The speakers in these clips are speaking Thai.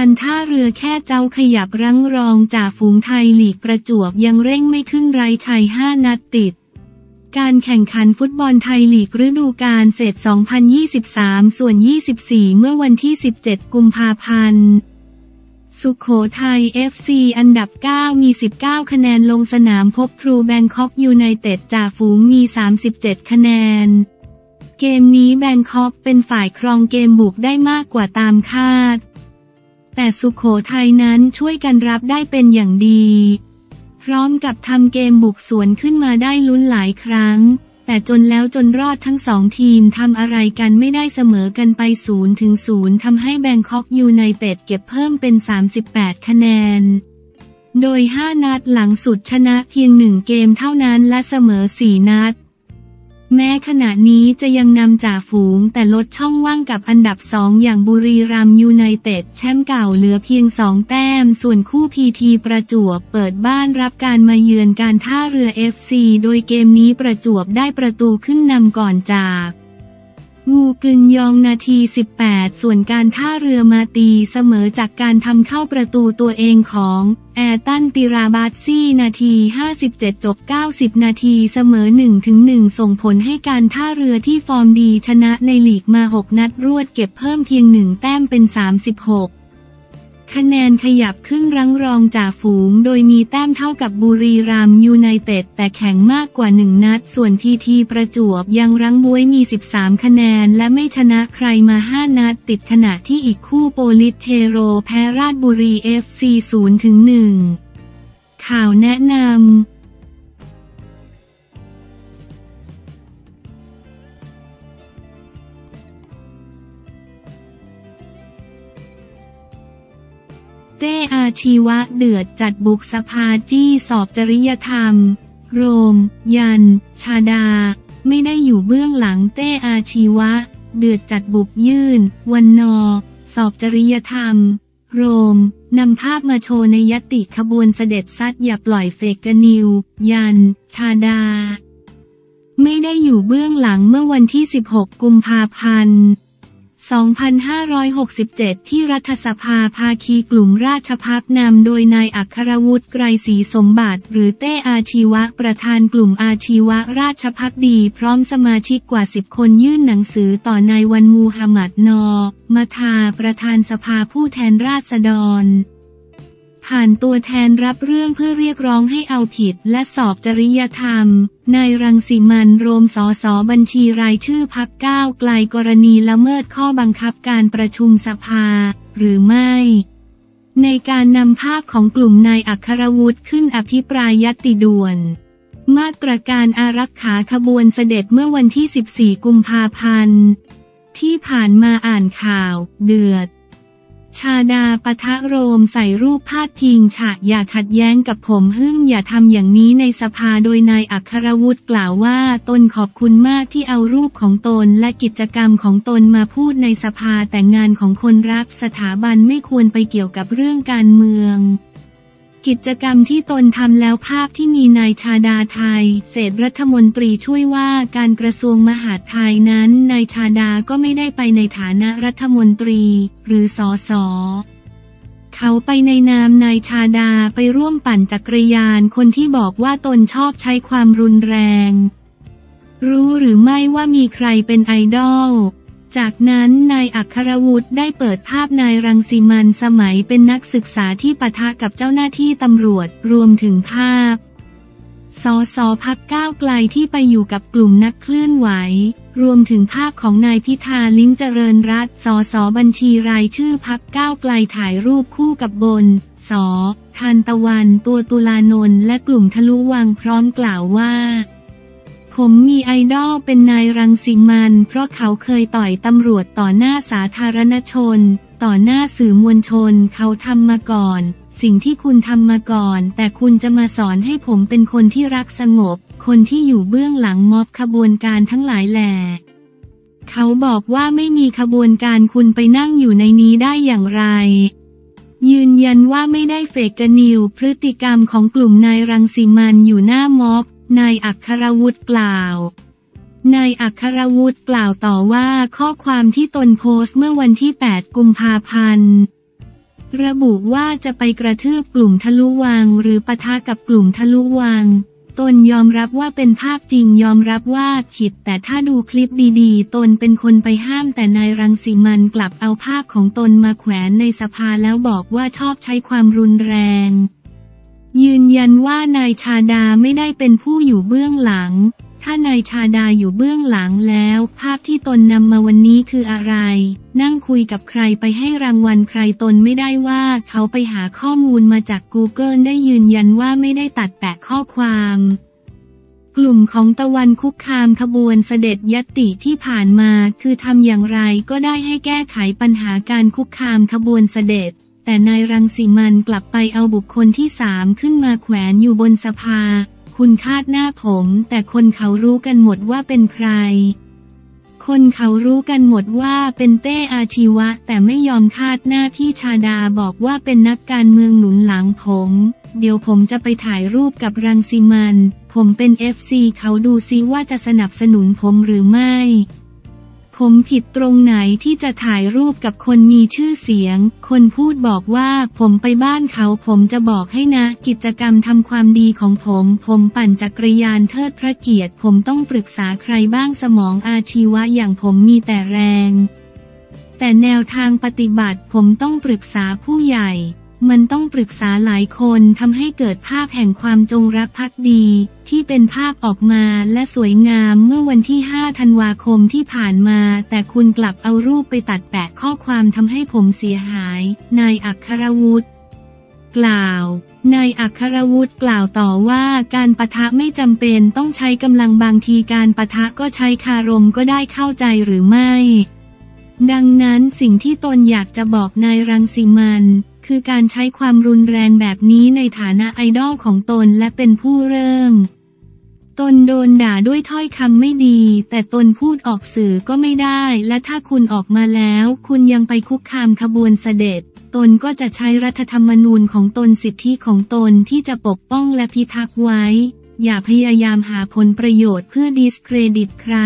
การท่าเรือแค่เจ้าขยับรั้งรองจากฝูงไทยลีกประจวบยังเร่งไม่ขึ้นไร้ชัย5นัดติด การแข่งขันฟุตบอลไทยลีกฤดูกาลเศษ2023 ส่วน 24 เมื่อวันที่ 17 กุมภาพันธ์ สุขโขทัย FC อันดับ 9 มี 19 คะแนนลงสนามพบทรูแบงคอกยูไนเต็ดจ่าฝูงมี 37 คะแนน เกมนี้แบงคอกเป็นฝ่ายครองเกมบุกได้มากกว่าตามคาด แต่สุขโขทัยนั้นช่วยกันรับได้เป็นอย่างดี พร้อมกับทำเกมบุกสวนขึ้นมาได้ลุ้นหลายครั้ง แต่จนแล้วจนรอดทั้งสองทีมทำอะไรกันไม่ได้เสมอกันไปศูนย์ถึงศูนย์ทำให้แบงคอกยูไนเต็ดเก็บเพิ่มเป็น 38 คะแนน โดย 5 นัดหลังสุดชนะเพียงหนึ่งเกมเท่านั้นและเสมอ 4 นัด แม้ขณะนี้จะยังนำจ่าฝูงแต่ลดช่องว่างกับอันดับสองอย่างบุรีรัมย์ยูไนเต็ดแชมป์เก่าเหลือเพียงสองแต้ม ส่วนคู่พีทีประจวบเปิดบ้านรับการมาเยือนการท่าเรือเอฟซีโดยเกมนี้ประจวบได้ประตูขึ้นนำก่อนจาก งูกึนยองนาที 18 ส่วนการท่าเรือมาตีเสมอจากการทำเข้าประตูตัวเองของ แอตันติราบาซี่นาที 57 จบ 90 นาทีเสมอ 1-1 ส่งผลให้การท่าเรือที่ฟอร์มดีชนะในลีกมา 6 นัดรวดเก็บเพิ่มเพียง 1 แต้มเป็น 36 คะแนนขยับขึ้นรั้งรองจากฝูง โดยมีแต้มเท่ากับบุรีรัมยูไนเต็ดแต่แข่งมากกว่า 1 นัด ส่วนทีทีประจวบยังรั้งบวยมี 13 คะแนน และไม่ชนะใครมา 5 นัด ติดขณะที่อีกคู่โปลิสเทโรแพ้ราชบุรีเอฟซี0ถึง1ข่าวแนะนำ เต้อาชีวะเดือดจัดบุกสภาจี้สอบจริยธรรม โรม ยัน ชาดา ไม่ได้อยู่เบื้องหลังเต้อาชีวะ เดือดจัดบุกยื่น วันนอ สอบจริยธรรม โรม นำภาพมาโชว์ในยติขบวนเสด็จซัดอย่าปล่อยเฟกนิว ยัน ชาดา ไม่ได้อยู่เบื้องหลังเมื่อวันที่ 16 กุมภาพันธ์ 2567 ที่รัฐสภาภาคีกลุ่มราชพักนำโดยนายอัครวุฒิไกรศรีสมบัติ หรือเต้อาชีวะประธานกลุ่มอาชีวะราชพักดี พร้อมสมาชิกกว่า 10 คนยื่นหนังสือต่อนายวันมูฮัมหมัดนอ มาทาประธานสภาผู้แทนราษฎร ผ่านตัวแทนรับเรื่องเพื่อเรียกร้องให้เอาผิดและสอบจริยธรรม นายรังสิมันโรมสอสอบัญชีรายชื่อพักก้าวไกลกรณีละเมิดข้อบังคับการประชุมสภา หรือไม่ ในการนำภาพของกลุ่มนายอัครวุฒิขึ้นอภิปรายยติด่วน มาตรการอารักขาขบวนเสด็จเมื่อวันที่ 14 กุมภาพันธ์ที่ผ่านมาอ่านข่าว เดือด ชาดาปะทะโรมใส่รูปพาดพิงฉะอย่าขัดแย้งกับผมฮึ่งอย่าทำอย่างนี้ในสภาโดยนายอัครวุฒิกล่าวว่าตนขอบคุณมากที่เอารูปของตนและกิจกรรมของตนมาพูดในสภาแต่งานของคนรักสถาบันไม่ควรไปเกี่ยวกับเรื่องการเมือง กิจกรรมที่ตนทำแล้วภาพที่มีนายชาดาไทย เศษรัฐมนตรีช่วยว่าการกระทรวงมหาดไทยนั้นนายชาดาก็ไม่ได้ไปในฐานะรัฐมนตรี หรือสอสอเขาไปในนามนายชาดาไปร่วมปั่นจักรยานคนที่บอกว่าตนชอบใช้ความรุนแรง รู้หรือไม่ว่ามีใครเป็นไอดอล จากนั้นนายอัครวุฒิได้เปิดภาพนายรังสีมันสมัยเป็นนักศึกษาที่ปะทะกับเจ้าหน้าที่ตำรวจรวมถึงภาพสอสอพักก้าวไกลที่ไปอยู่กับกลุ่มนักเคลื่อนไหว รวมถึงภาพของนายพิธาลิ้มเจริญรัตสอสอบัญชีรายชื่อพักก้าวไกลถ่ายรูปคู่กับบนสอทานตะวันตัวตุลานนท์และกลุ่มทะลุวังพร้อมกล่าวว่า ผมมีไอดอลเป็นนายรังสิมัน เพราะเขาเคยต่อยตำรวจต่อหน้าสาธารณชน ต่อหน้าสื่อมวลชน เขาทำมาก่อน สิ่งที่คุณทำมาก่อน แต่คุณจะมาสอนให้ผมเป็นคนที่รักสงบ คนที่อยู่เบื้องหลังม็อบขบวนการทั้งหลายแหล่เขาบอกว่าไม่มีขบวนการคุณไปนั่งอยู่ในนี้ได้อย่างไร ยืนยันว่าไม่ได้เฟกนิว พฤติกรรมของกลุ่มนายรังสีมันอยู่หน้าม็อบ นายอัครวุฒิกล่าวนายอัครวุฒิกล่าวต่อว่าข้อความที่ตนโพสต์เมื่อวันที่ 8 กุมภาพันธ์ ระบุว่าจะไปกระทืบกลุ่มทะลุวัง หรือปะทะกับกลุ่มทะลุวัง ตนยอมรับว่าเป็นภาพจริงยอมรับว่าผิด แต่ถ้าดูคลิปดีๆ ตนเป็นคนไปห้ามแต่นายรังสีมันกลับเอาภาพของตนมาแขวนในสภาแล้วบอกว่าชอบใช้ความรุนแรง ยืนยันว่านายชาดาไม่ได้เป็นผู้อยู่เบื้องหลัง ถ้านายชาดาอยู่เบื้องหลังแล้ว ภาพที่ตนนำมาวันนี้คืออะไร นั่งคุยกับใครไปให้รางวัลใครตนไม่ได้ว่าเขาไปหาข้อมูลมาจาก Google ได้ยืนยันว่าไม่ได้ตัดแปะข้อความกลุ่มของตะวันคุกคามขบวนเสด็จยติที่ผ่านมาคือทำอย่างไรก็ได้ให้แก้ไขปัญหาการคุกคามขบวนเสด็จ แต่นายรังสีมันกลับไปเอาบุคคลที่สามขึ้นมาแขวนอยู่บนสภา คุณคาดหน้าผม แต่คนเขารู้กันหมดว่าเป็นใคร คนเขารู้กันหมดว่าเป็นเต้อาชีวะ แต่ไม่ยอมคาดหน้าพี่ชาดาบอกว่าเป็นนักการเมืองหนุนหลังผม เดี๋ยวผมจะไปถ่ายรูปกับรังสิมันต์ ผมเป็นเอฟซีเขาดูซิว่าจะสนับสนุนผมหรือไม่ ผมผิดตรงไหนที่จะถ่ายรูปกับคนมีชื่อเสียง คนพูดบอกว่าผมไปบ้านเขาผมจะบอกให้นะ กิจกรรมทำความดีของผม ผมปั่นจักรยานเทิดพระเกียรติ ผมต้องปรึกษาใครบ้างสมองอาชีวะอย่างผมมีแต่แรง แต่แนวทางปฏิบัติผมต้องปรึกษาผู้ใหญ่ มันต้องปรึกษาหลายคนทำให้เกิดภาพแห่งความจงรักภักดี ที่เป็นภาพออกมาและสวยงามเมื่อวันที่ 5 ธันวาคมที่ผ่านมา แต่คุณกลับเอารูปไปตัดแปะข้อความทำให้ผมเสียหาย นายอัครวุฒิกล่าว นายอัครวุฒิกล่าวต่อว่าการปะทะไม่จำเป็นต้องใช้กำลังบางทีการปะทะก็ใช้คารมก็ได้เข้าใจหรือไม่ ดังนั้นสิ่งที่ตนอยากจะบอกนายรังสีมัน คือการใช้ความรุนแรงแบบนี้ในฐานะไอดอลของตนและเป็นผู้เริ่ม ตนโดนด่าด้วยถ้อยคำไม่ดี แต่ตนพูดออกสื่อก็ไม่ได้ และถ้าคุณออกมาแล้ว คุณยังไปคุกคามขบวนเสด็จ ตนก็จะใช้รัฐธรรมนูญของตนสิทธิของตนที่จะปกป้องและพิทักษ์ไว้ อย่าพยายามหาผลประโยชน์เพื่อดิสเครดิตใคร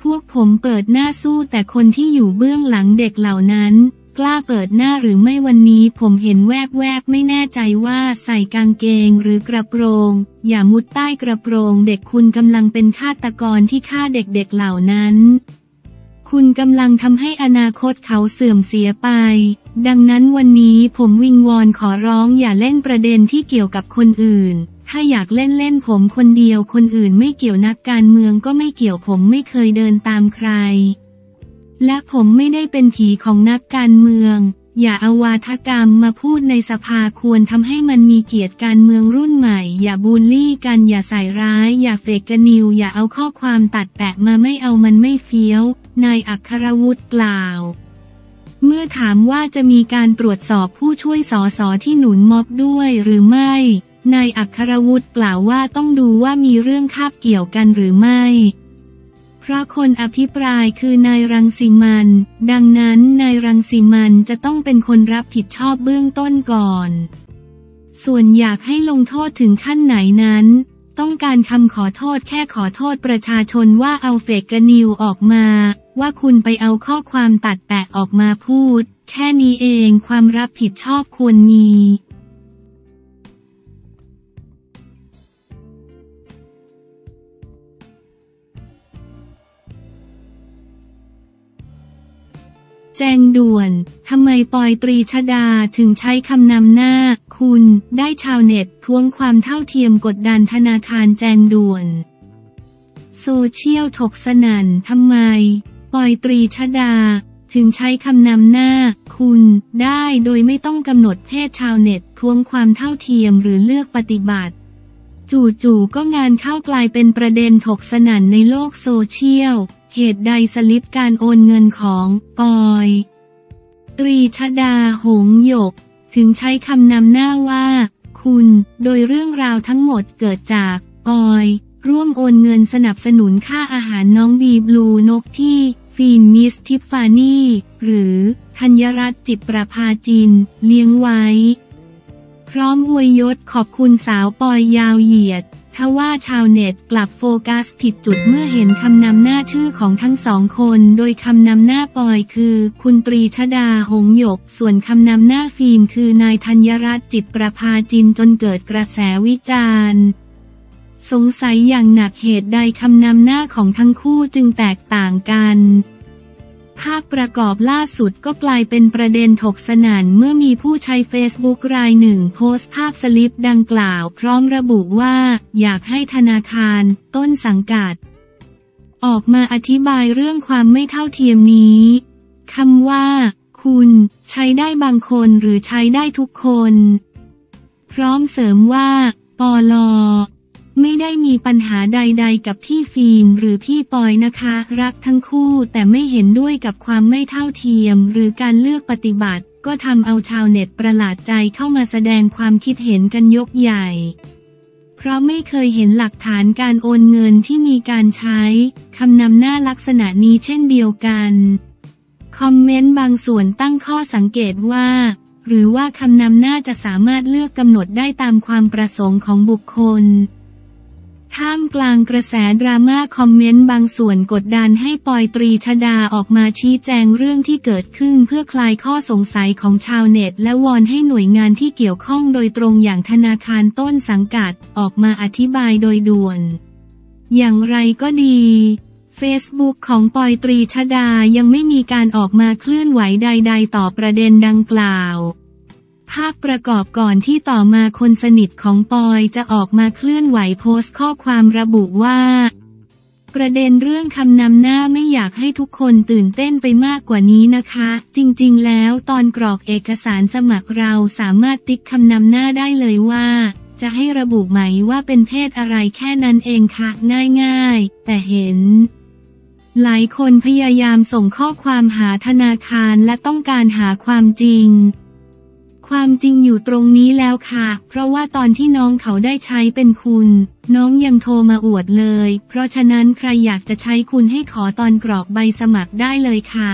พวกผมเปิดหน้าสู้แต่คนที่อยู่เบื้องหลังเด็กเหล่านั้น กล้าเปิดหน้าหรือไม่วันนี้ผมเห็นแวบๆ ไม่แน่ใจว่าใส่กางเกงหรือกระโปรง อย่ามุดใต้กระโปรงเด็กคุณกำลังเป็นฆาตกรที่ฆ่าเด็กๆเหล่านั้น คุณกำลังทำให้อนาคตเขาเสื่อมเสียไป ดังนั้นวันนี้ผมวิงวอนขอร้องอย่าเล่นประเด็นที่เกี่ยวกับคนอื่น ถ้าอยากเล่นเล่นผมคนเดียวคนอื่นไม่เกี่ยวนักการเมืองก็ไม่เกี่ยวผมไม่เคยเดินตามใคร และผมไม่ได้เป็นผีของนักการเมือง อย่าเอาวาทกรรมมาพูดในสภาควรทำให้มันมีเกียรติการเมืองรุ่นใหม่ อย่าบูลลี่กันอย่าใส่ร้าย อย่าเฟกกะนิว อย่าเอาข้อความตัดแปะมาไม่เอามันไม่เฟี้ยวนายอัครวุฒิกล่าวเมื่อถามว่าจะมีการตรวจสอบผู้ช่วยสอสอที่หนุนม็อบด้วยหรือไม่ นายอัครวุฒิกล่าวว่าต้องดูว่ามีเรื่องคาบเกี่ยวกันหรือไม่ พราะคนอภิปรายคือนายรังสีมัน ดังนั้นนายรังสีมันจะต้องเป็นคนรับผิดชอบเบื้องต้นก่อน ส่วนอยากให้ลงโทษถึงขั้นไหนนั้น ต้องการคำขอโทษแค่ขอโทษประชาชนว่าเอาเฟกกนิวออกมา ว่าคุณไปเอาข้อความตัดแปะออกมาพูด แค่นี้เองความรับผิดชอบควรมี แจ้งด่วน ทำไมปอยตรีชดาถึงใช้คำนำหน้า คุณ ได้ชาวเน็ตทวงความเท่าเทียมกดดันธนาคารแจ้งด่วน โซเชียลถกสนั่นทำไม ปอยตรีชดา ถึงใช้คำนำหน้า คุณ ได้โดยไม่ต้องกำหนดเพศชาวเน็ตทวงความเท่าเทียมหรือเลือกปฏิบัติ จู่ๆก็งานเข้ากลายเป็นประเด็นถกสนั่นในโลกโซเชียล เหตุใดสลิปการโอนเงินของปอยตรีชดาหงหยก ถึงใช้คำนำหน้าว่า คุณ โดยเรื่องราวทั้งหมดเกิดจากปอย ร่วมโอนเงินสนับสนุนค่าอาหารน้องบีบลูนกที่ฟิล์มมิสทิฟฟานี่ หรือธัญรัตน์จิตประภาจิน เลี้ยงไว้ พร้อมอวยยศขอบคุณสาวปอยยาวเหยียดททว่าชาวเน็ตกลับโฟกัสผิดจุดเมื่อเห็นคำนำหน้าชื่อของทั้งสองคน โดยคำนำหน้าปอยคือ คุณตรีชดาหงหยก ส่วนคำนำหน้าฟิล์มคือนายธัญรัตน์จิตประภาจินจนเกิดกระแสวิจารณ์สงสัยอย่างหนักเหตุใดคำนำหน้าของทั้งคู่จึงแตกต่างกัน ภาพประกอบล่าสุดก็กลายเป็นประเด็นถกสนันเมื่อมีผู้ใช้เฟซบุ๊กรายหนึ่งโพสต์ภาพสลิปดังกล่าว พร้อมระบุว่า อยากให้ธนาคาร ต้นสังกัด ออกมาอธิบายเรื่องความไม่เท่าเทียมนี้คำว่า คุณ ใช้ได้บางคนหรือใช้ได้ทุกคน พร้อมเสริมว่าปลอ ไม่ได้มีปัญหาใดๆ กับพี่ฟิล์มหรือพี่ปอยนะคะ รักทั้งคู่แต่ไม่เห็นด้วยกับความไม่เท่าเทียม หรือการเลือกปฏิบัติ ก็ทำเอาชาวเน็ตประหลาดใจเข้ามาแสดงความคิดเห็นกันยกใหญ่ เพราะไม่เคยเห็นหลักฐานการโอนเงินที่มีการใช้คำนำหน้าลักษณะนี้เช่นเดียวกัน คอมเมนต์บางส่วนตั้งข้อสังเกตว่าหรือว่าคำนำหน้าจะสามารถเลือกกำหนดได้ตามความประสงค์ของบุคคล ท่ามกลางกระแสดราม่าคอมเมนต์บางส่วนกดดันให้ปอยตรีชดาออกมาชี้แจงเรื่องที่เกิดขึ้นเพื่อคลายข้อสงสัยของชาวเน็ต และวอนให้หน่วยงานที่เกี่ยวข้องโดยตรงอย่างธนาคารต้นสังกัดออกมาอธิบายโดยด่วน อย่างไรก็ดี Facebook ของปอยตรีชดายังไม่มีการออกมาเคลื่อนไหวใด ๆ ต่อประเด็นดังกล่าว ภาพประกอบก่อนที่ต่อมาคนสนิทของปอยจะออกมาเคลื่อนไหวโพสต์ข้อความระบุว่า ประเด็นเรื่องคำนำหน้าไม่อยากให้ทุกคนตื่นเต้นไปมากกว่านี้นะคะ จริงๆ แล้วตอนกรอกเอกสารสมัครเราสามารถติ๊กคำนำหน้าได้เลยว่า จะให้ระบุไหมว่าเป็นเพศอะไรแค่นั้นเองค่ะง่ายๆ แต่เห็นหลายคนพยายามส่งข้อความหาธนาคารและต้องการหาความจริง ความจริงอยู่ตรงนี้แล้วค่ะ เพราะว่าตอนที่น้องเขาได้ใช้เป็นคุณ น้องยังโทรมาอวดเลย เพราะฉะนั้นใครอยากจะใช้คุณให้ขอตอนกรอกใบสมัครได้เลยค่ะ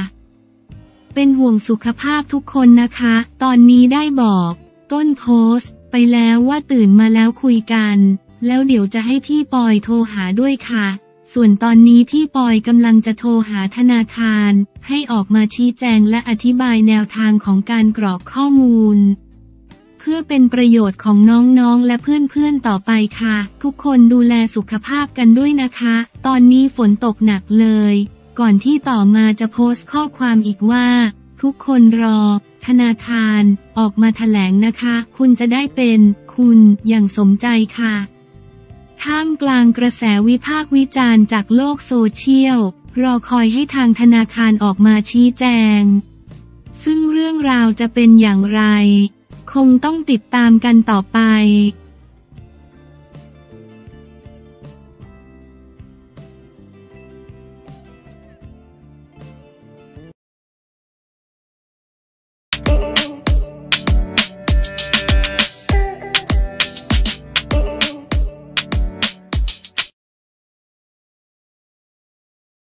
เป็นห่วงสุขภาพทุกคนนะคะ ตอนนี้ได้บอก ต้นโพสต์ ไปแล้วว่าตื่นมาแล้วคุยกัน แล้วเดี๋ยวจะให้พี่ปอยโทรหาด้วยค่ะ ส่วนตอนนี้พี่ปอยกำลังจะโทรหาธนาคาร ให้ออกมาชี้แจงและอธิบายแนวทางของการกรอกข้อมูล เพื่อเป็นประโยชน์ของน้องๆ และเพื่อนๆ ต่อไปค่ะ ทุกคนดูแลสุขภาพกันด้วยนะคะ ตอนนี้ฝนตกหนักเลย ก่อนที่ต่อมาจะโพสต์ข้อความอีกว่า ทุกคนรอ ธนาคาร ออกมาแถลงนะคะ คุณจะได้เป็น คุณอย่างสมใจค่ะ ท่ามกลางกระแสวิพากษ์วิจารณ์จากโลกโซเชียล รอคอยให้ทางธนาคารออกมาชี้แจง ซึ่งเรื่องราวจะเป็นอย่างไร คงต้องติดตามกันต่อไป